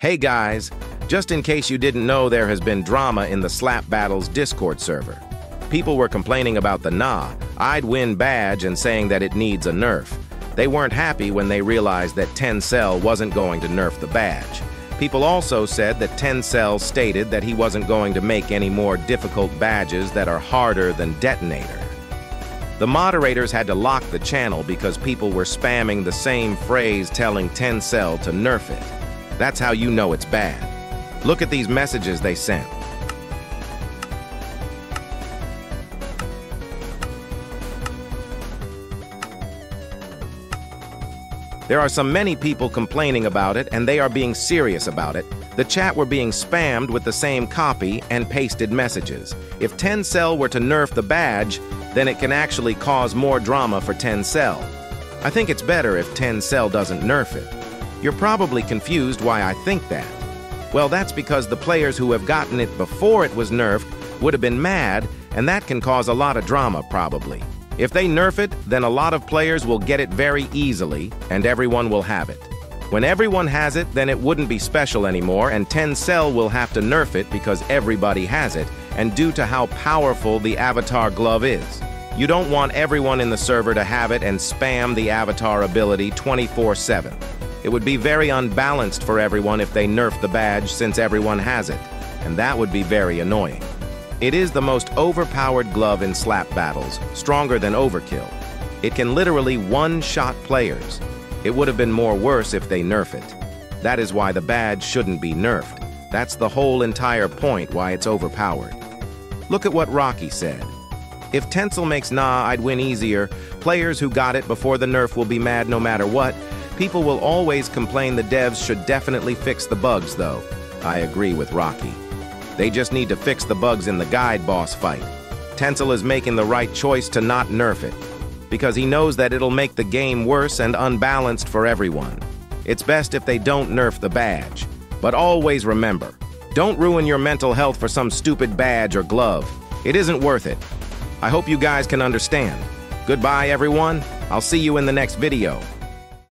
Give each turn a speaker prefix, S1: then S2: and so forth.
S1: Hey guys, just in case you didn't know there has been drama in the Slap Battles Discord server. People were complaining about the Nah, I'd win badge and saying that it needs a nerf. They weren't happy when they realized that Tencell wasn't going to nerf the badge. People also said that Tencell stated that he wasn't going to make any more difficult badges that are harder than Detonator. The moderators had to lock the channel because people were spamming the same phrase telling Tencell to nerf it. That's how you know it's bad. Look at these messages they sent. There are so many people complaining about it, and they are being serious about it. The chat were being spammed with the same copy and pasted messages. If Tencell were to nerf the badge, then it can actually cause more drama for Tencell. I think it's better if Tencell doesn't nerf it. You're probably confused why I think that. Well, that's because the players who have gotten it before it was nerfed would have been mad, and that can cause a lot of drama, probably. If they nerf it, then a lot of players will get it very easily, and everyone will have it. When everyone has it, then it wouldn't be special anymore, and Tencell will have to nerf it because everybody has it, and due to how powerful the Avatar Glove is. You don't want everyone in the server to have it and spam the Avatar ability 24-7. It would be very unbalanced for everyone if they nerf the badge since everyone has it, and that would be very annoying. It is the most overpowered glove in slap battles, stronger than Overkill. It can literally one-shot players. It would have been more worse if they nerf it. That is why the badge shouldn't be nerfed. That's the whole entire point why it's overpowered. Look at what Rocky said. If Tencell makes Nah, I'd win easier. Players who got it before the nerf will be mad no matter what. People will always complain the devs should definitely fix the bugs, though. I agree with Rocky. They just need to fix the bugs in the guide boss fight. Tencell is making the right choice to not nerf it, because he knows that it'll make the game worse and unbalanced for everyone. It's best if they don't nerf the badge. But always remember, don't ruin your mental health for some stupid badge or glove. It isn't worth it. I hope you guys can understand. Goodbye, everyone. I'll see you in the next video.